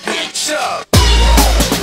Picture. up.